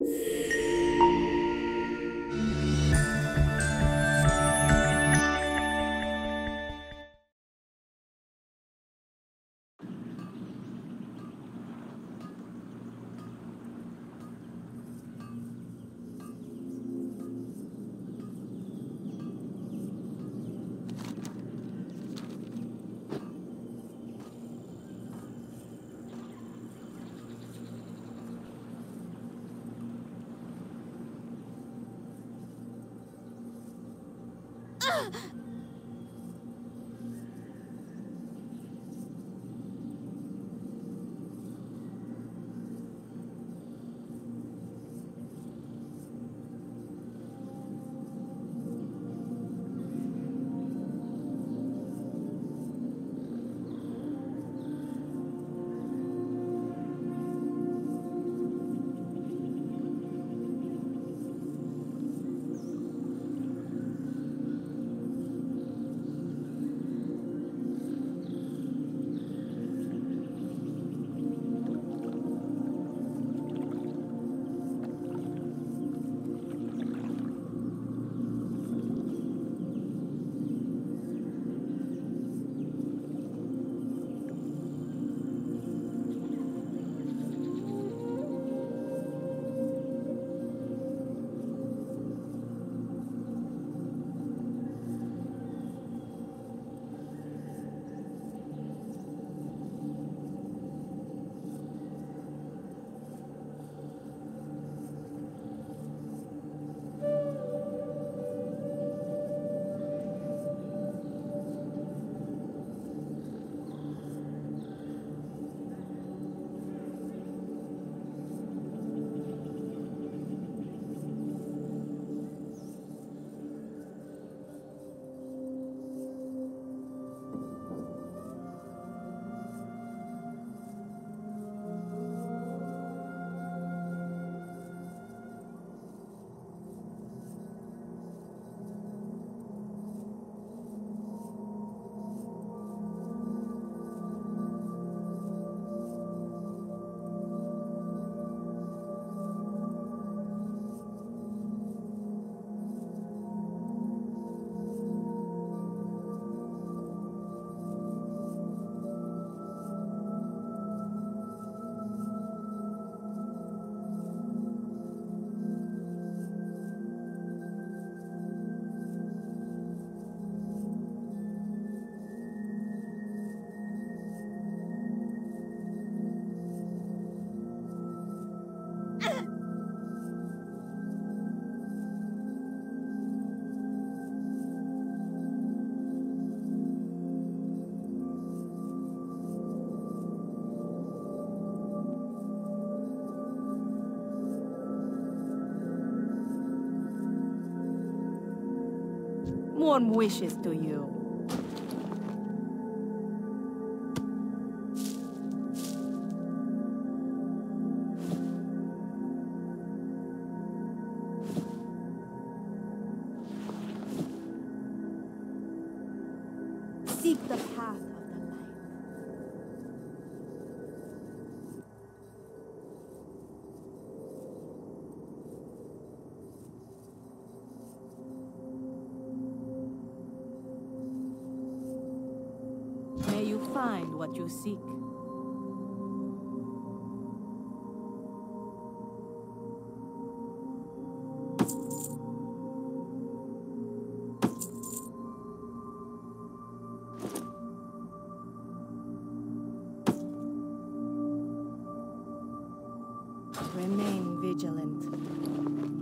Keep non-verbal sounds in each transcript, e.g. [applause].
you Wishes to you. Seek. Remain vigilant.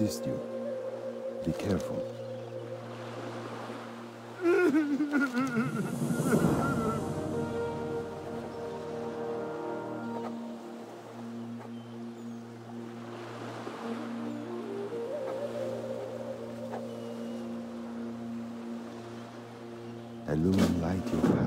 Assist you? Be careful. Illumine light your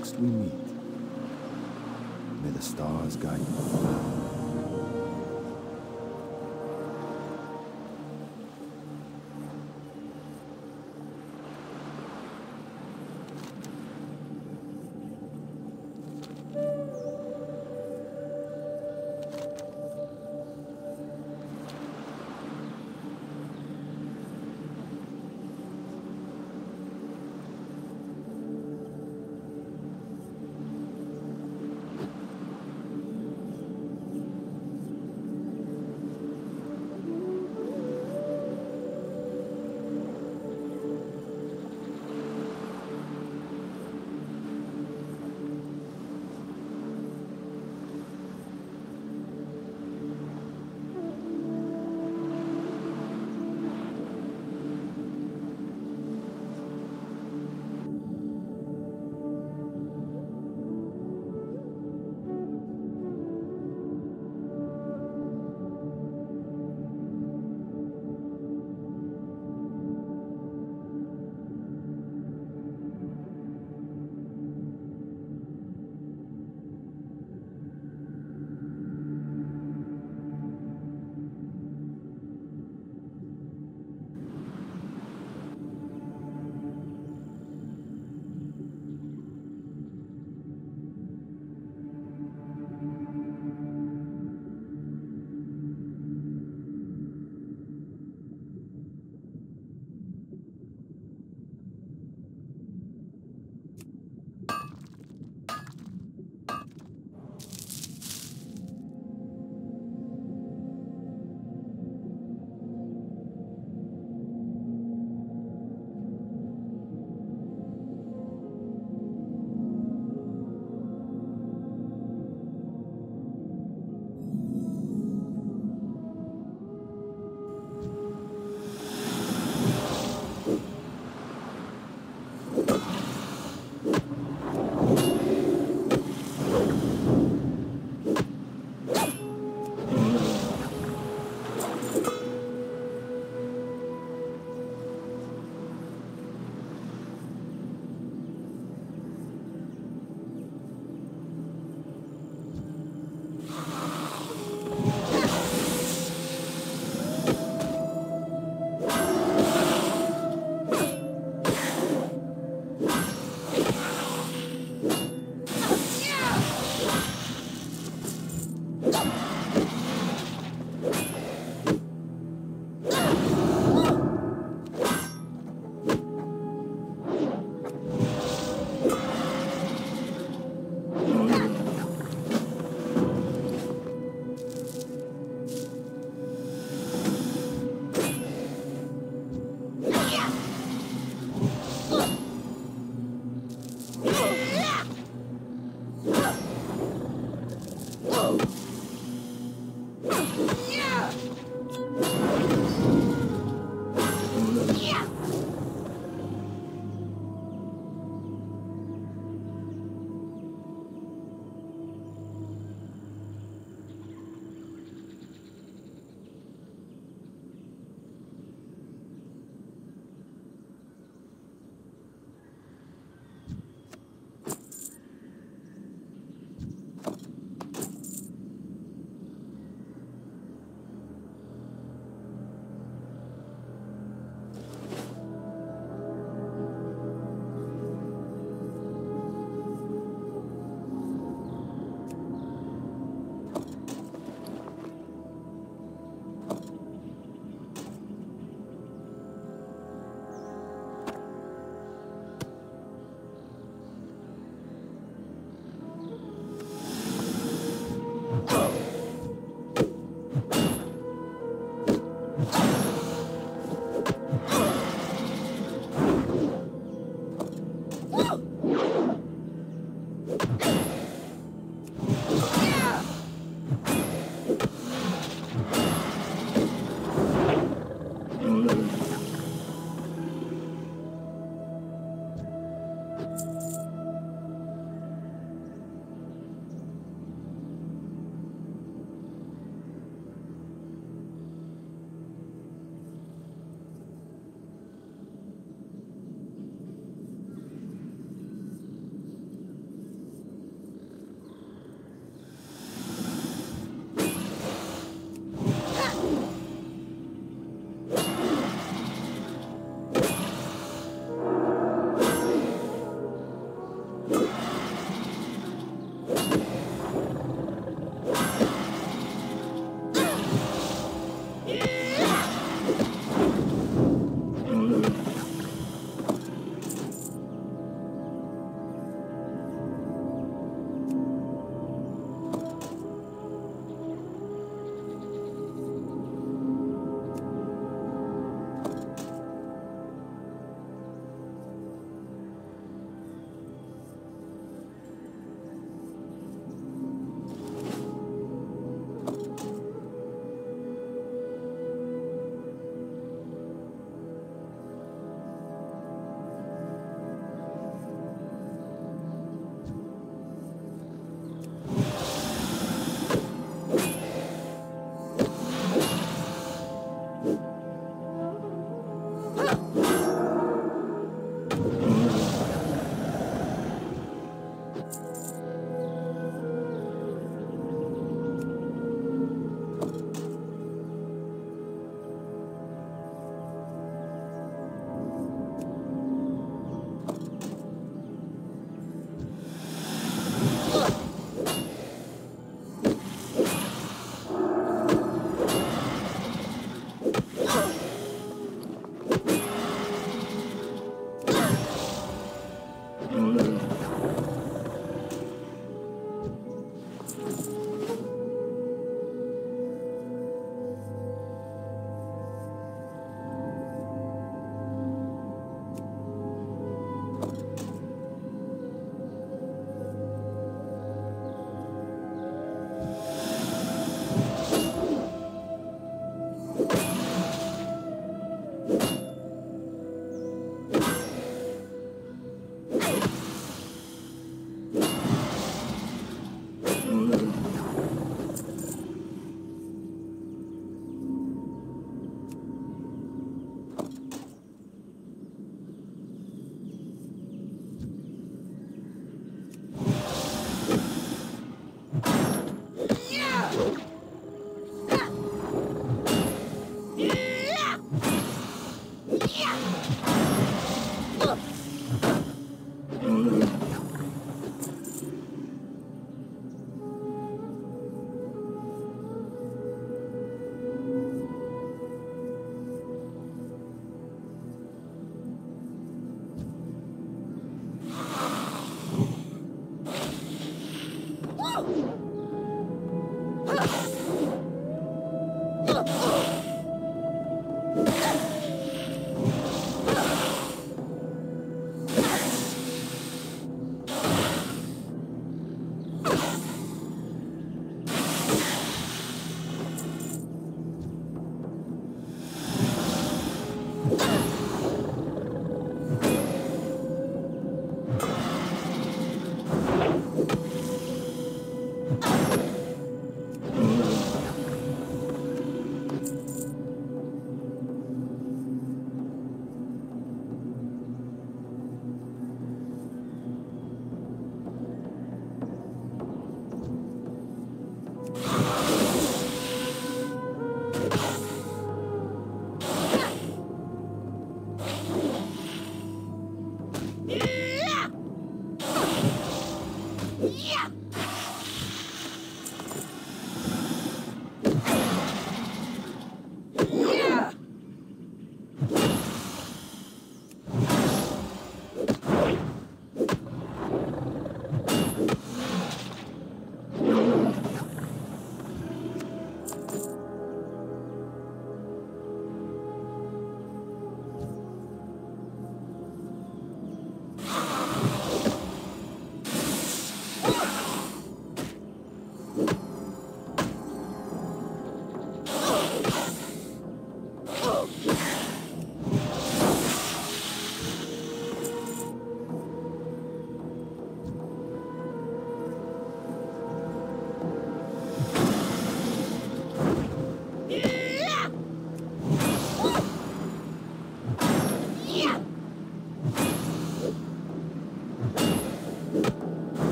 next we meet. May the stars guide you.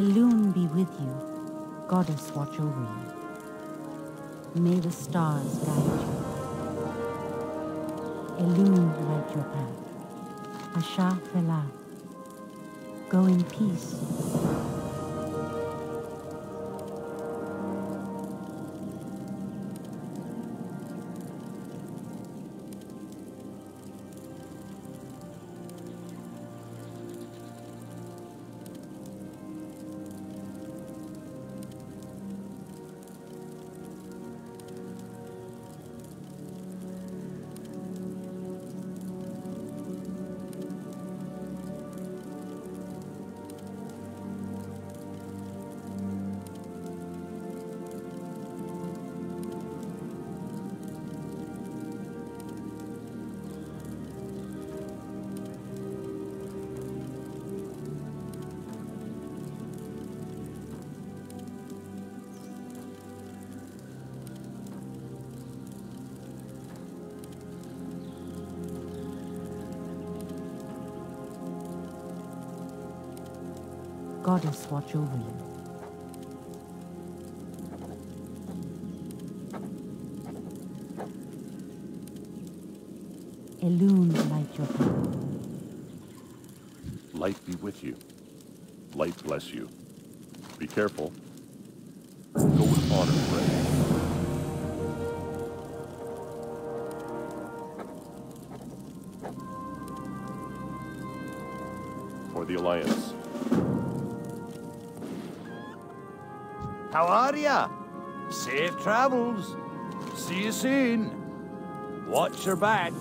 Elune be with you. Goddess watch over you. May the stars guide you. Elune light your path. Asha Fela. Go in peace. Watch over you. Light your path. Light be with you. Light bless you. Be careful. Go with honor, friend. For the Alliance. How are ya? Safe travels. See you soon. Watch your back.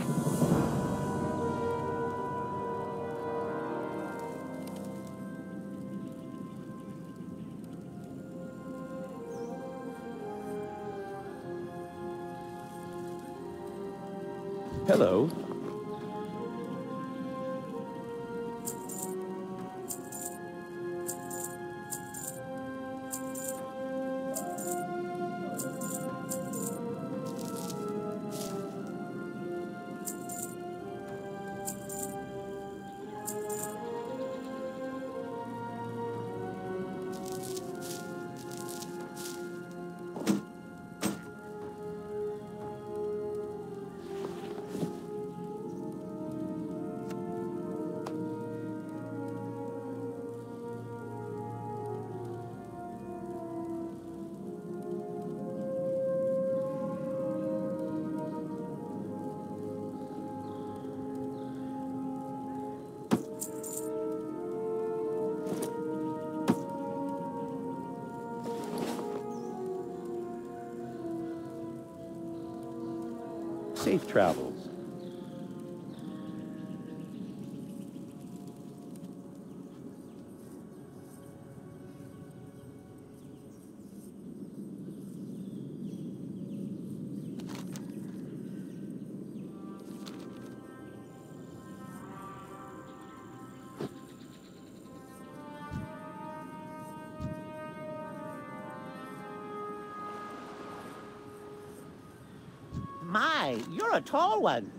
My, you're a tall one.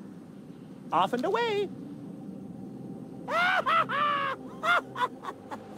Off and away. [laughs]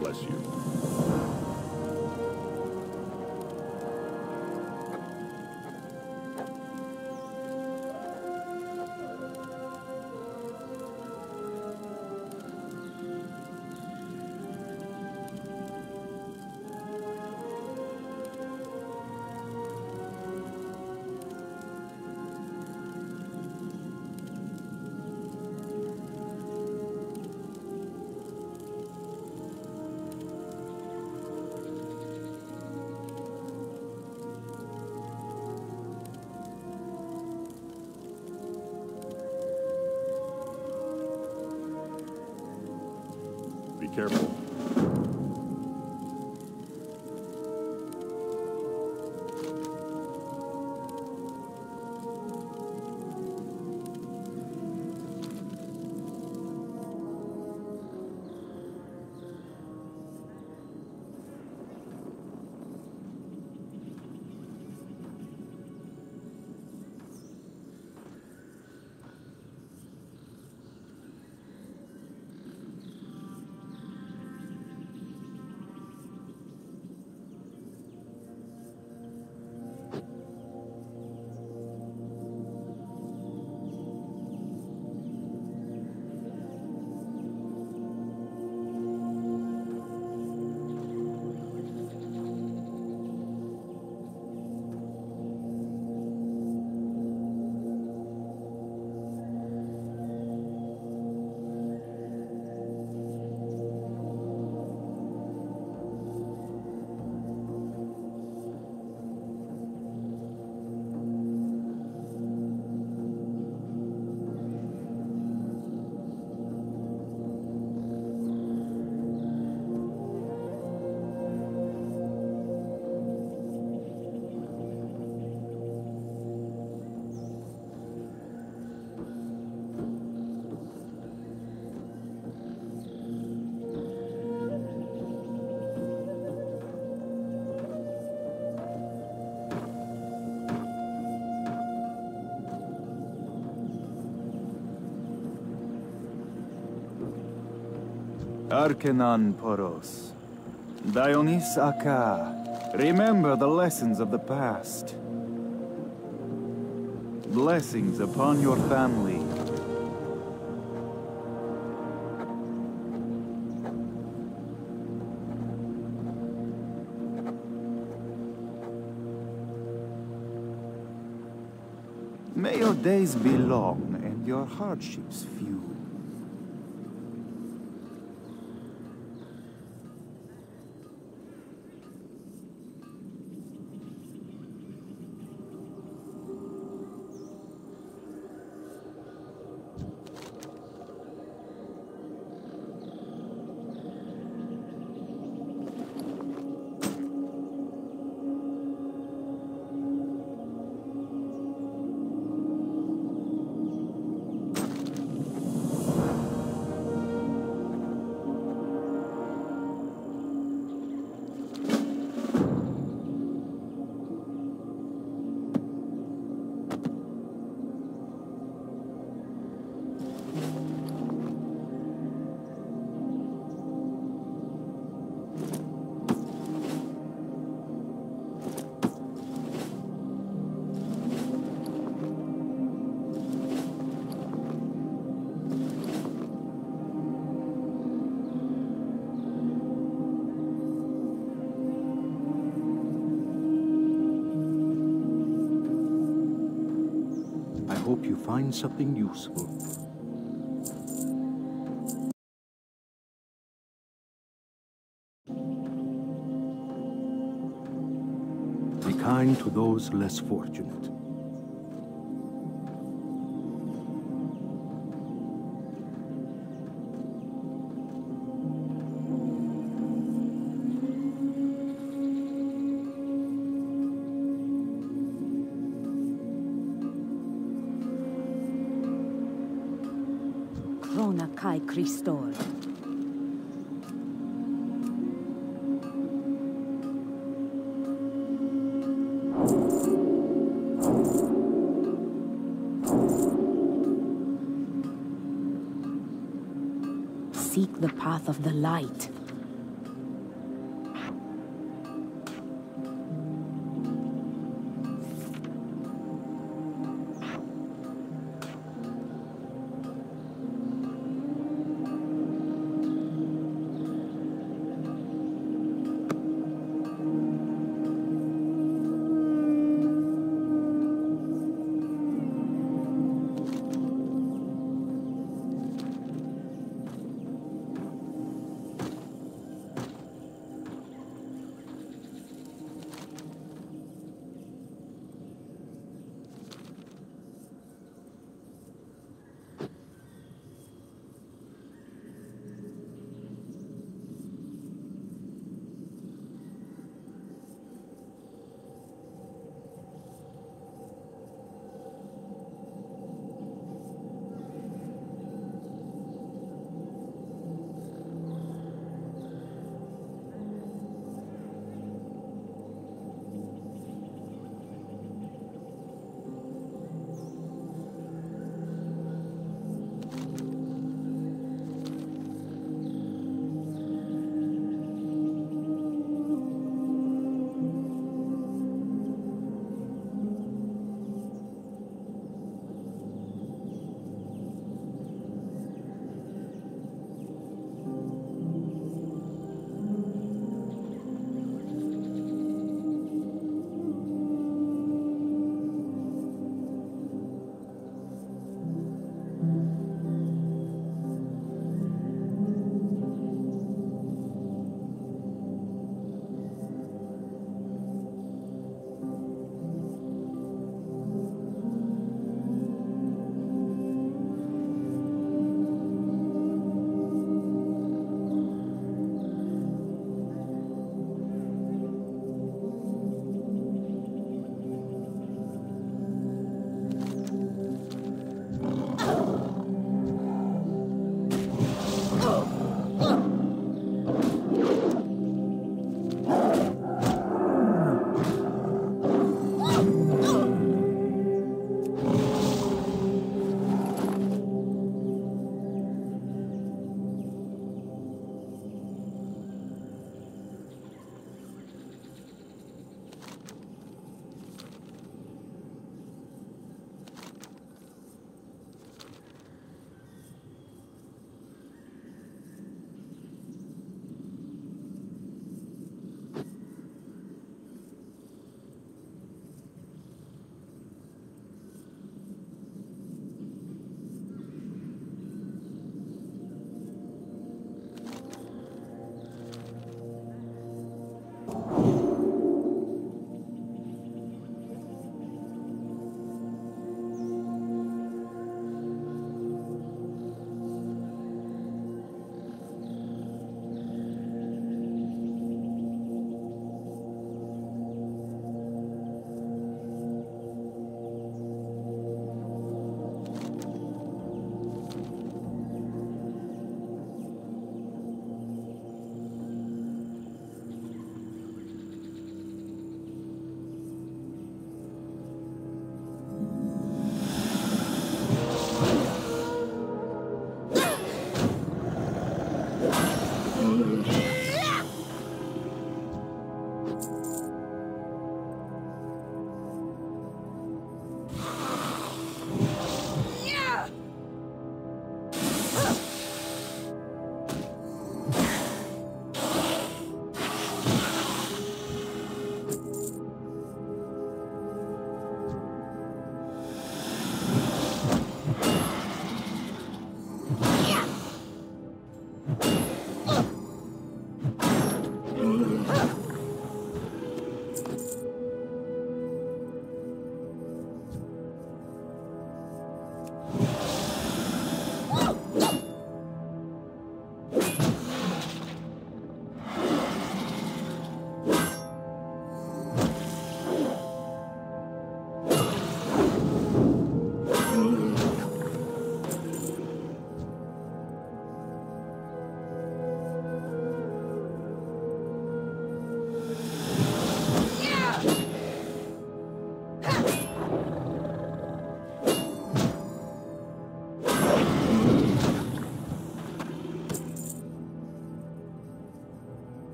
bless you. Careful. Archenon Poros. Dioniss Aca. Remember the lessons of the past. Blessings upon your family. May your days be long and your hardships few. Something useful. Be kind to those less fortunate. Christor. Seek the path of the light.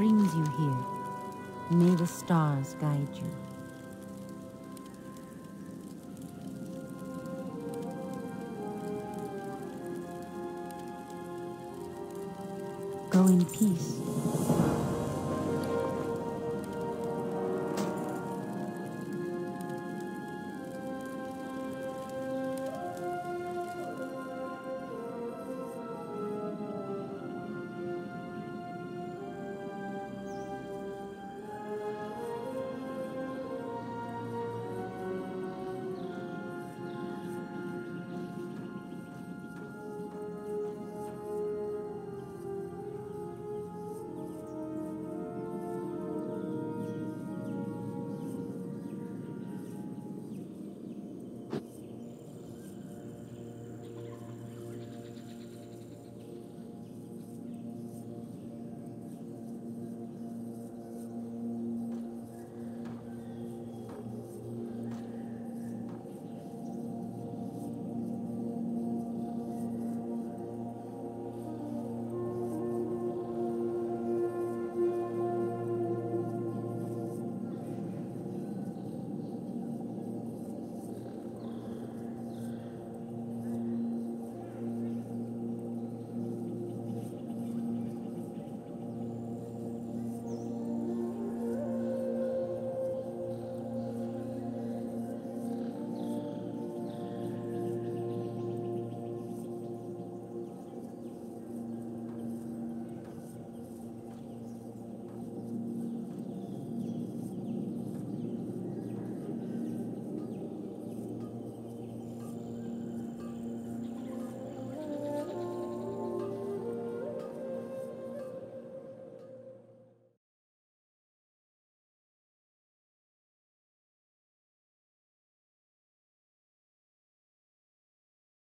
Brings you here? May the stars guide you. Go in peace.